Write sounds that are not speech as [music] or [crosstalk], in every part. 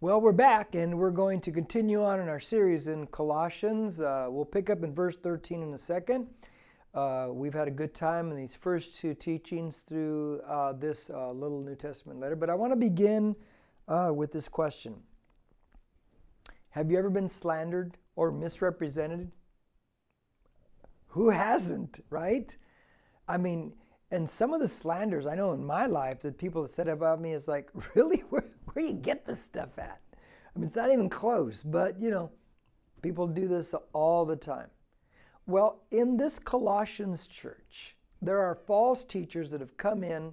Well, we're back and we're going to continue on in our series in Colossians. Uh, we'll pick up in verse 13 in a second. Uh, we've had a good time in these first two teachings through uh, this uh, little New Testament letter, but I want to begin uh, with this question Have you ever been slandered or misrepresented? Who hasn't, right? I mean, and some of the slanders I know in my life that people have said about me is like, [laughs] really? Where do you get this stuff at? I mean, it's not even close, but you know, people do this all the time. Well, in this Colossians church, there are false teachers that have come in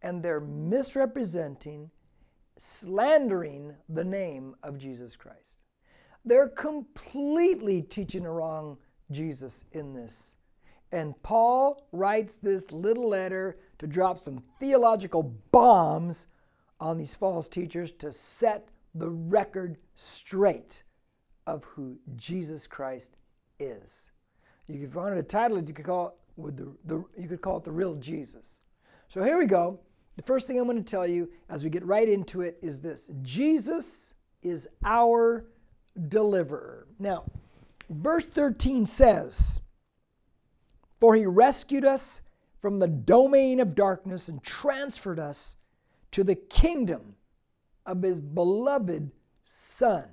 and they're misrepresenting, slandering the name of Jesus Christ. They're completely teaching the wrong Jesus in this. And Paul writes this little letter to drop some theological bombs on these false teachers to set the record straight of who Jesus Christ is. You could wanted to title it, you could call it with the, the you could call it the real Jesus. So here we go. The first thing I'm going to tell you as we get right into it is this Jesus is our deliverer. Now, verse 13 says, For he rescued us from the domain of darkness and transferred us to the kingdom of his beloved Son.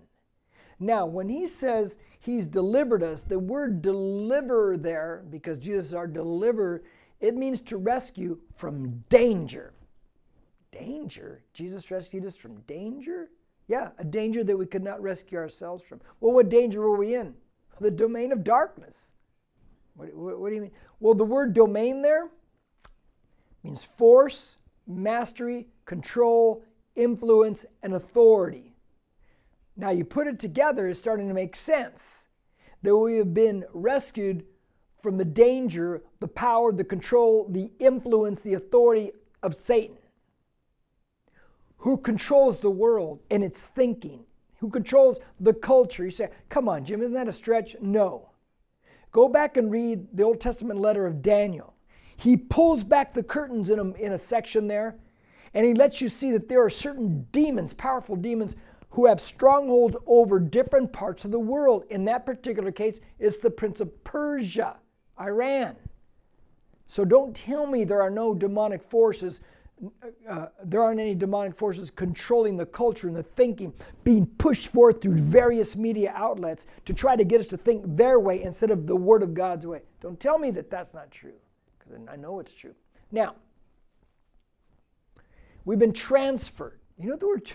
Now, when he says he's delivered us, the word deliver there, because Jesus is our deliverer, it means to rescue from danger. Danger? Jesus rescued us from danger? Yeah, a danger that we could not rescue ourselves from. Well, what danger were we in? The domain of darkness. What, what, what do you mean? Well, the word domain there means force, mastery, control, influence, and authority. Now you put it together, it's starting to make sense that we have been rescued from the danger, the power, the control, the influence, the authority of Satan, who controls the world and its thinking, who controls the culture. You say, come on, Jim, isn't that a stretch? No. Go back and read the Old Testament letter of Daniel. He pulls back the curtains in a, in a section there and he lets you see that there are certain demons, powerful demons, who have strongholds over different parts of the world. In that particular case, it's the Prince of Persia, Iran. So don't tell me there are no demonic forces. Uh, there aren't any demonic forces controlling the culture and the thinking, being pushed forth through various media outlets to try to get us to think their way instead of the Word of God's way. Don't tell me that that's not true, because I know it's true. Now, We've been transferred. You know the word?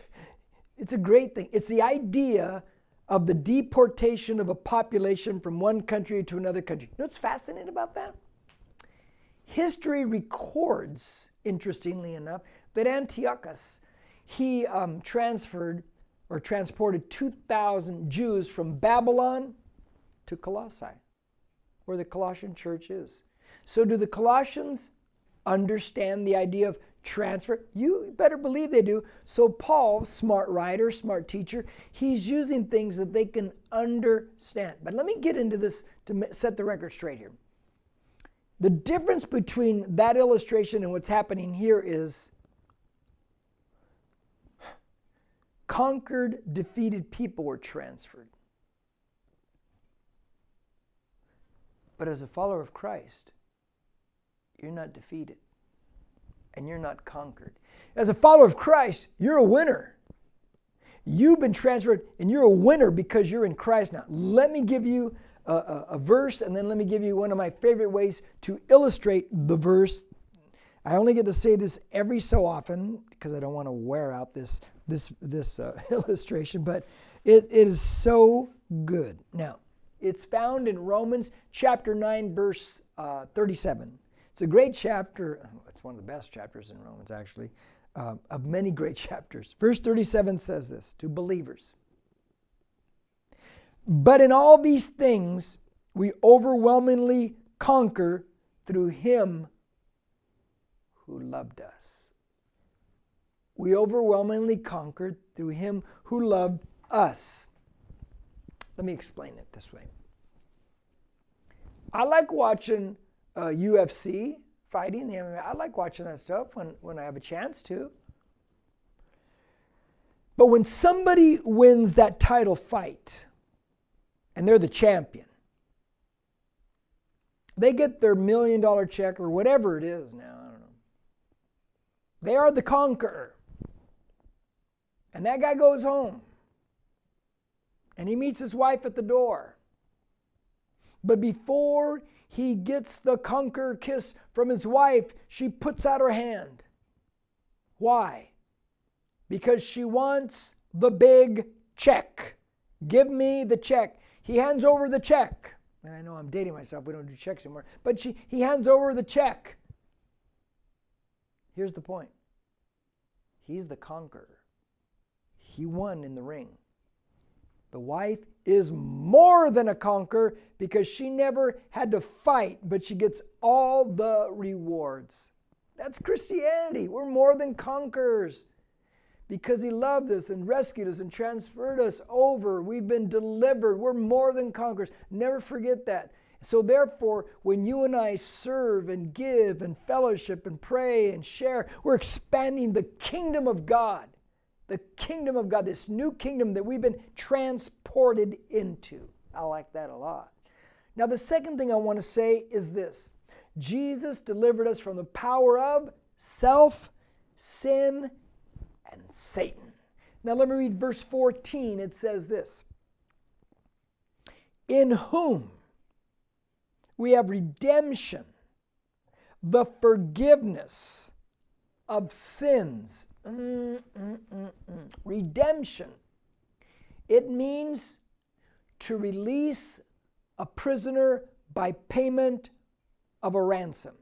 It's a great thing. It's the idea of the deportation of a population from one country to another country. You know what's fascinating about that? History records, interestingly enough, that Antiochus, he um, transferred or transported 2,000 Jews from Babylon to Colossae, where the Colossian church is. So, do the Colossians understand the idea of transfer? You better believe they do. So, Paul, smart writer, smart teacher, he's using things that they can understand. But let me get into this to set the record straight here. The difference between that illustration and what's happening here is conquered, defeated people were transferred. But as a follower of Christ, you're not defeated and you're not conquered. As a follower of Christ, you're a winner. You've been transferred and you're a winner because you're in Christ now. Let me give you a, a, a, verse and then let me give you one of my favorite ways to illustrate the verse. I only get to say this every so often because I don't want to wear out this, this, this uh, [laughs] illustration, but it, it is so good. Now, it's found in Romans chapter 9, verse uh, 37. It's a great chapter. It's one of the best chapters in Romans, actually, uh, of many great [laughs] chapters. Verse 37 says this to believers. But in all these things, we overwhelmingly conquer through him who loved us. We overwhelmingly conquered through him who loved us. Let me explain it this way. I like watching uh, UFC fighting, the MMA. I like watching that stuff when, when I have a chance to. But when somebody wins that title fight and they're the champion, they get their million dollar check or whatever it is now. I don't know. They are the conqueror. And that guy goes home and he meets his wife at the door. But before he gets the conqueror kiss from his wife, she puts out her hand. Why? Because she wants the big check. Give me the check. He hands over the check. And I know I'm dating myself, we don't do checks anymore. But she, he hands over the check. Here's the point He's the conqueror, he won in the ring. The wife is more than a conqueror because she never had to fight, but she gets all the rewards. That's Christianity. We're more than conquerors because He loved us and rescued us and transferred us over. We've been delivered. We're more than conquerors. Never forget that. So, therefore, when you and I serve and give and fellowship and pray and share, we're expanding the kingdom of God the kingdom of God, this new kingdom that we've been transported into. I like that a lot. Now, the second thing I want to say is this Jesus delivered us from the power of self, sin, and Satan. Now, let me read verse 14. It says this In whom we have redemption, the forgiveness of sins Mm, mm, mm, Redemption. It means to release a prisoner by payment of a ransom.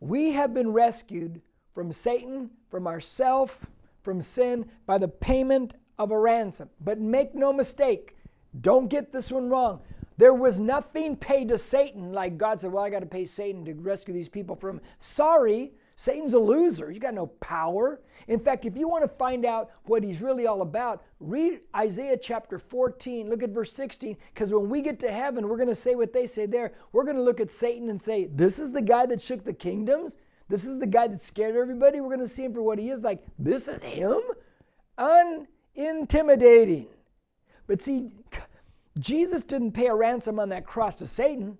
We have been rescued from Satan, from ourself, from sin by the payment of a ransom. But make no mistake, don't get this one wrong. There was nothing paid to Satan like God said, Well, I got to pay Satan to rescue these people from. Sorry, Satan's a loser. He's got no power. In fact, if you want to find out what he's really all about, read Isaiah chapter 14. Look at verse 16, because when we get to heaven, we're going to say what they say there. We're going to look at Satan and say, This is the guy that shook the kingdoms. This is the guy that scared everybody. We're going to see him for what he is like. This is him? Unintimidating. But see, Jesus didn't pay a ransom on that cross to Satan.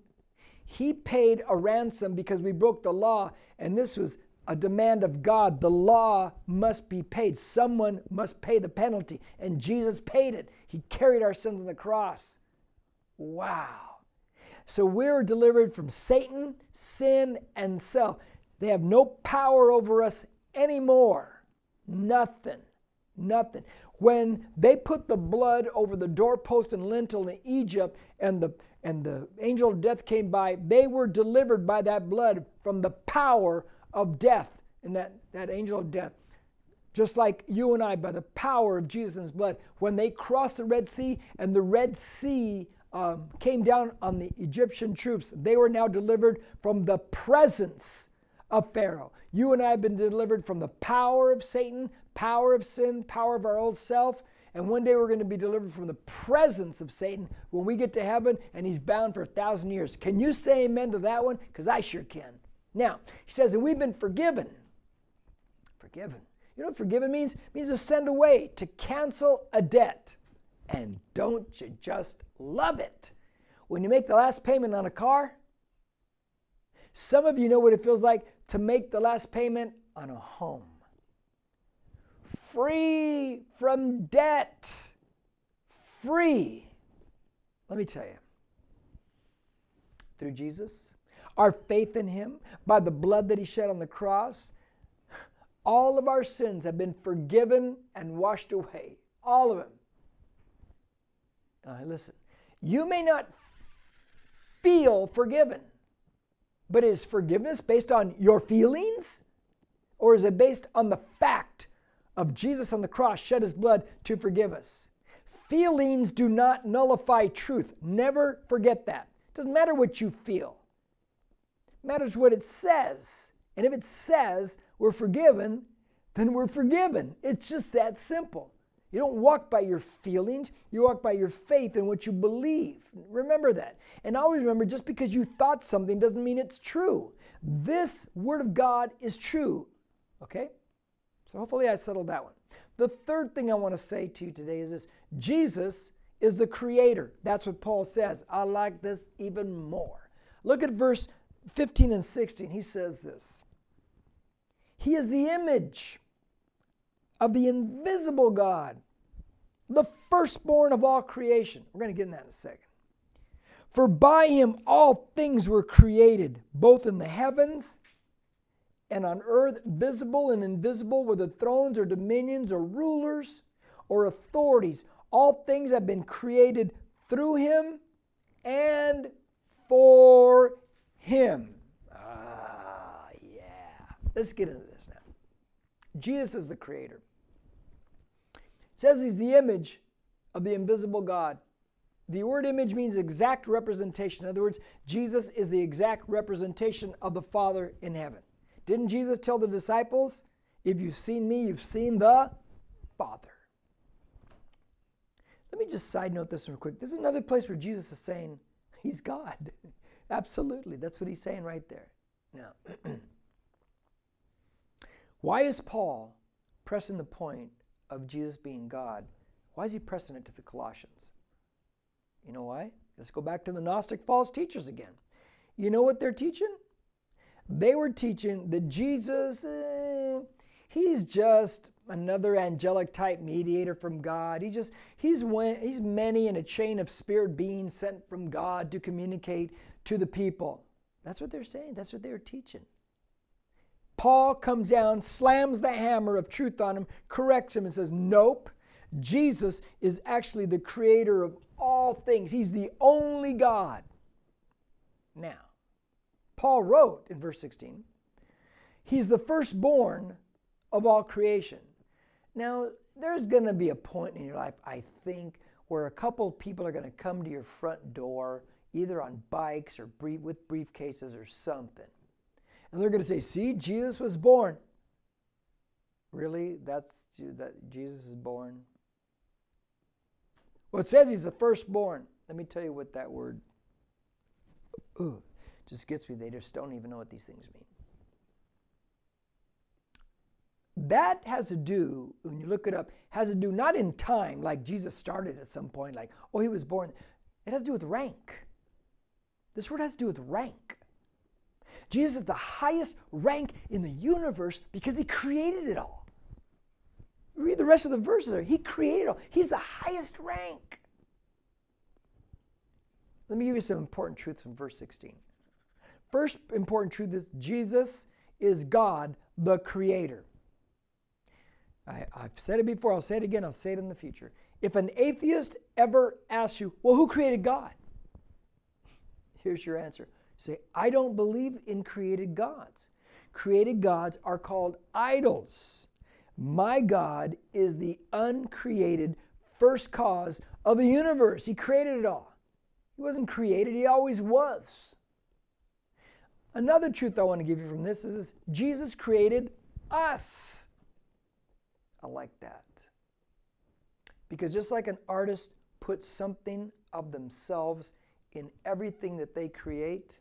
He paid a ransom because we broke the law, and this was a demand of God. The law must be paid. Someone must pay the penalty. And Jesus paid it. He carried our sins on the cross. Wow. So we're delivered from Satan, sin, and self. They have no power over us anymore. Nothing. Nothing. When they put the blood over the doorpost and lintel in Egypt and the and the angel of death came by, they were delivered by that blood from the power of death and that, that angel of death. Just like you and I, by the power of Jesus' blood, when they crossed the Red Sea and the Red Sea um, came down on the Egyptian troops, they were now delivered from the presence of Pharaoh. You and I have been delivered from the power of Satan, power of sin, power of our old self. And one day we're going to be delivered from the presence of Satan when we get to heaven and he's bound for a thousand years. Can you say amen to that one? Because I sure can. Now, he says that we've been forgiven. Forgiven. You know what forgiven means? It means to send away, to cancel a debt. And don't you just love it? When you make the last payment on a car, some of you know what it feels like to make the last payment on a home. Free from debt. Free. Let me tell you. Through Jesus, our faith in Him, by the blood that He shed on the cross, all of our sins have been forgiven and washed away. All of them. Now, listen, you may not feel forgiven, but is forgiveness based on your feelings? Or is it based on the fact of Jesus on the cross shed his blood to forgive us? Feelings do not nullify truth. Never forget that. It doesn't matter what you feel matters what it says. And if it says we're forgiven, then we're forgiven. It's just that simple. You don't walk by your feelings, you walk by your faith and what you believe. Remember that. And always remember just because you thought something doesn't mean it's true. This Word of God is true. Okay? So hopefully I settled that one. The third thing I want to say to you today is this Jesus is the creator. That's what Paul says. I like this even more. Look at verse 15 and 16. He says this He is the image of the invisible God, the firstborn of all creation. We're going to get in that in a second. For by him all things were created, both in the heavens and on earth, visible and invisible, whether thrones or dominions or rulers or authorities. All things have been created through him and for him. Ah, yeah. Let's get into this now. Jesus is the creator. Says he's the image of the invisible God. The word image means exact representation. In other words, Jesus is the exact representation of the Father in heaven. Didn't Jesus tell the disciples, If you've seen me, you've seen the Father? Let me just side note this real quick. This is another place where Jesus is saying he's God. [laughs] Absolutely. That's what he's saying right there. Now, [clears throat] why is Paul pressing the point of Jesus being God? Why is he pressing it to the Colossians? You know why? Let's go back to the Gnostic false teachers again. You know what they're teaching? They were teaching that Jesus, eh, he's just another angelic type mediator from God. He just he's he's many in a chain of spirit beings sent from God to communicate to the people. That's what they're saying. That's what they're teaching. Paul comes down, slams the hammer of truth on him, corrects him, and says, Nope, Jesus is actually the creator of all things. He's the only God. Now, Paul wrote in verse 16, He's the firstborn of all creation. Now, there's going to be a point in your life, I think, where a couple people are going to come to your front door, either on bikes or brief, with briefcases or something. And they're going to say, See, Jesus was born. Really? That's that Jesus is born? Well, it says he's the firstborn. Let me tell you what that word just gets me. They just don't even know what these things mean. That has to do, when you look it up, has to do not in time, like Jesus started at some point, like, oh, he was born. It has to do with rank. This word has to do with rank. Jesus is the highest rank in the universe because he created it all. Read the rest of the verses there. He created it all. He's the highest rank. Let me give you some important truths from verse 16. First important truth is Jesus is God, the creator. I, have said it before, I'll say it again, I'll say it in the future. If an atheist ever asks you, well, who created God? [laughs] Here's your answer. Say, I don't believe in created gods. Created gods are called idols. My God is the uncreated first cause of the universe. He created it all. He wasn't created, He always was. Another truth I want to give you from this is Jesus created us. I like that. Because just like an artist puts something of themselves in everything that they create,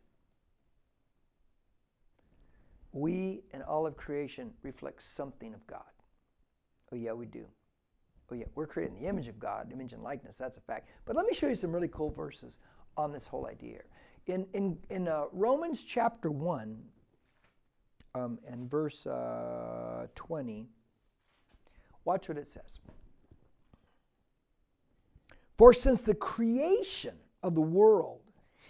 we and all of creation reflect something of God. Oh, yeah, we do. Oh, yeah, we're created in the image of God, image and likeness, that's a fact. But let me show you some really cool verses on this whole idea. In, in, in uh, Romans chapter 1 um, and verse uh, 20, watch what it says. For since the creation of the world,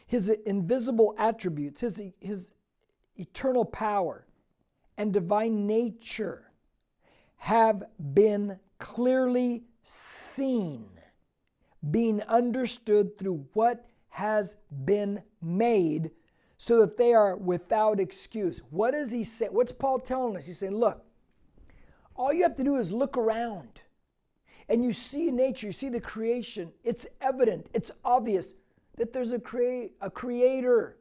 his invisible attributes, his, his eternal power, and divine nature, have been clearly seen, being understood through what has been made, so that they are without excuse. What does he say? What's Paul telling us? He's saying, look, all you have to do is look around and you see nature, you see the creation. It's evident, it's obvious that there's a, crea- a creator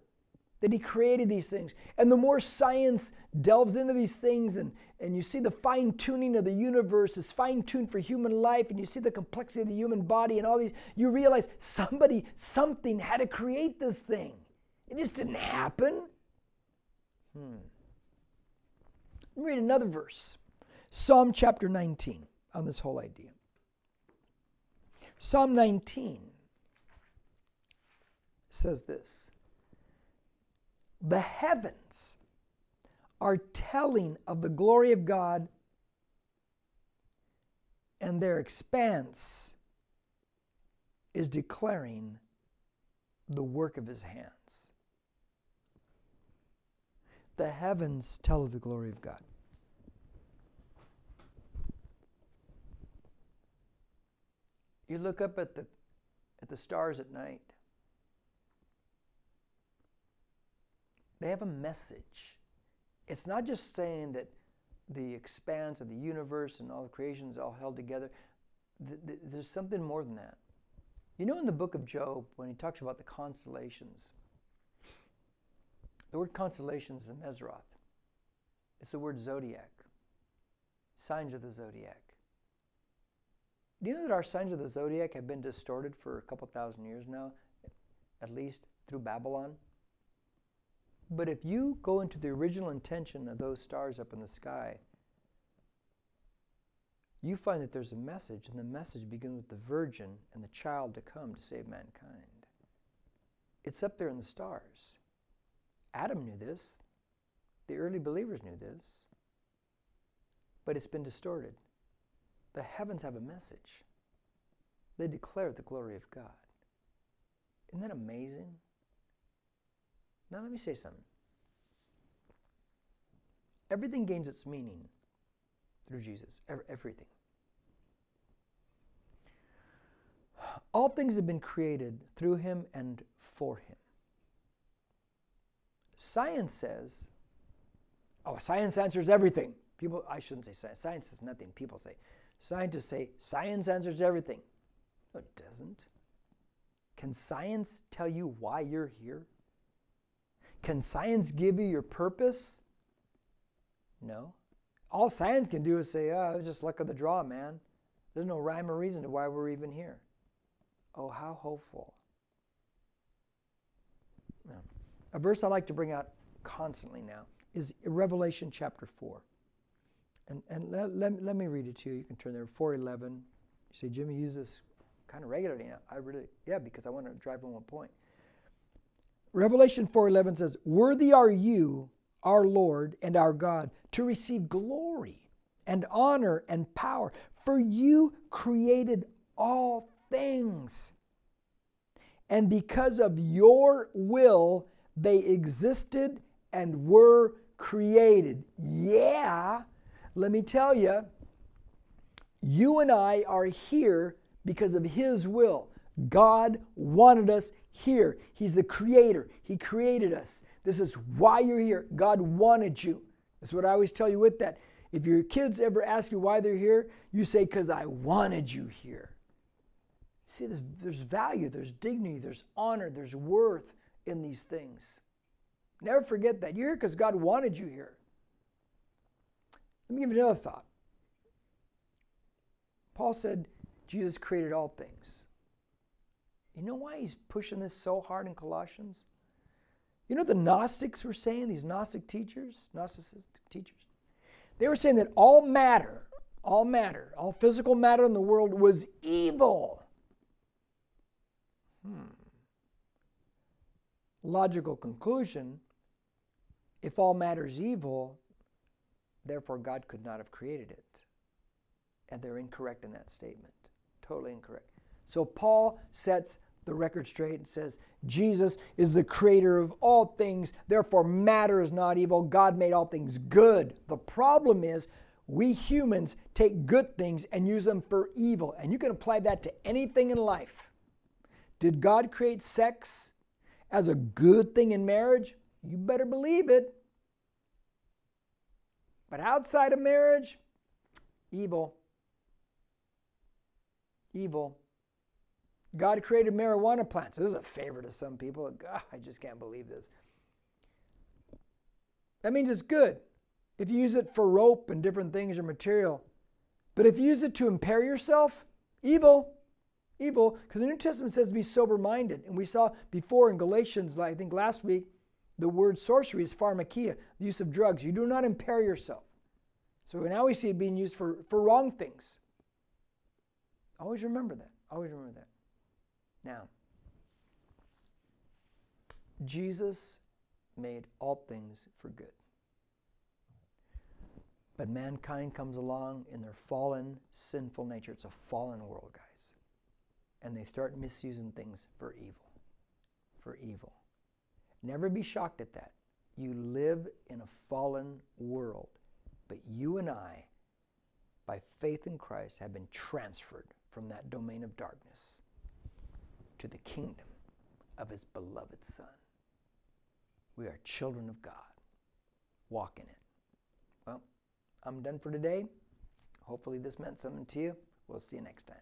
that he created these things. And the more science delves into these things and, and you see the fine tuning of the universe is fine tuned for human life and you see the complexity of the human body and all these, you realize somebody, something had to create this thing. It just didn't happen. Hmm. Let me read another verse Psalm chapter 19. on this whole idea. Psalm 19 says this The heavens are telling of the glory of God, and their expanse is declaring the work of his hands. The heavens tell of the glory of God. You look up at the, at the stars at night, they have a message. It's not just saying that the expanse of the universe and all the creations all held together. There's something more than that. You know, in the book of Job, when he talks about the constellations, the word constellations is Mazzaroth. It's the word zodiac, signs of the zodiac. Do you know that our signs of the zodiac have been distorted for a couple thousand years now, at least through Babylon? But if you go into the original intention of those stars up in the sky, you find that there's a message, and the message begins with the virgin and the child to come to save mankind. It's up there in the stars. Adam knew this, the early believers knew this, but it's been distorted. The heavens have a message. They declare the glory of God. Isn't that amazing? Now, let me say something. Everything gains its meaning through Jesus. Everything. All things have been created through him and for him. Science says, oh, science answers everything. People, I shouldn't say science. Science is nothing. People say Scientists say science answers everything. No, it doesn't. Can science tell you why you're here? Can science give you your purpose? No. All science can do is say, oh, just luck of the draw, man. There's no rhyme or reason to why we're even here. Oh, how hopeful. A verse I like to bring out constantly now is Revelation chapter 4. And, and let, let, let me read it to you. You can turn there, 411. You say, Jimmy, use this kind of regularly now. I really, yeah, because I want to drive home one point. Revelation 4:11 says, "Worthy are you, our Lord and our God, to receive glory and honor and power, for you created all things. And because of your will they existed and were created." Yeah, let me tell you, you and I are here because of His will. God wanted us here. He's the creator, He created us. This is why you're here. God wanted you. That's what I always tell you with that. If your kids ever ask you why they're here, you say, Because I wanted you here. See, there's, there's value, there's dignity, there's honor, there's worth in these things. Never forget that. You're here because God wanted you here. Let me give you another thought. Paul said Jesus created all things. You know why he's pushing this so hard in Colossians? You know the Gnostics were saying, these Gnostic teachers, Gnostic teachers? They were saying that all matter, all matter, all physical matter in the world was evil. Hmm. Logical conclusion if all matter is evil, Therefore, God could not have created it. And they're incorrect in that statement. Totally incorrect. So Paul sets the record straight and says, Jesus is the creator of all things. Therefore, matter is not evil. God made all things good. The problem is, we humans take good things and use them for evil. And you can apply that to anything in life. Did God create sex as a good thing in marriage? You better believe it. But outside of marriage, evil. Evil. God created marijuana plants. This is a favorite of some people. God, I just can't believe this. That means it's good if you use it for rope and different things or material. But if you use it to impair yourself, evil. Evil, because the New Testament says to be sober minded. And we saw before in Galatians, I think last week, the word sorcery is pharmakeia, the use of drugs. You do not impair yourself. So now we see it being used for, for wrong things. Always remember that. Always remember that. Now, Jesus made all things for good. But mankind comes along in their fallen, sinful nature. It's a fallen world, guys. And they start misusing things for evil. For evil. Never be shocked at that. You live in a fallen world. But you and I, by faith in Christ, have been transferred from that domain of darkness to the kingdom of his beloved Son. We are children of God. Walk in it. Well, I'm done for today. Hopefully, this meant something to you. We'll see you next time.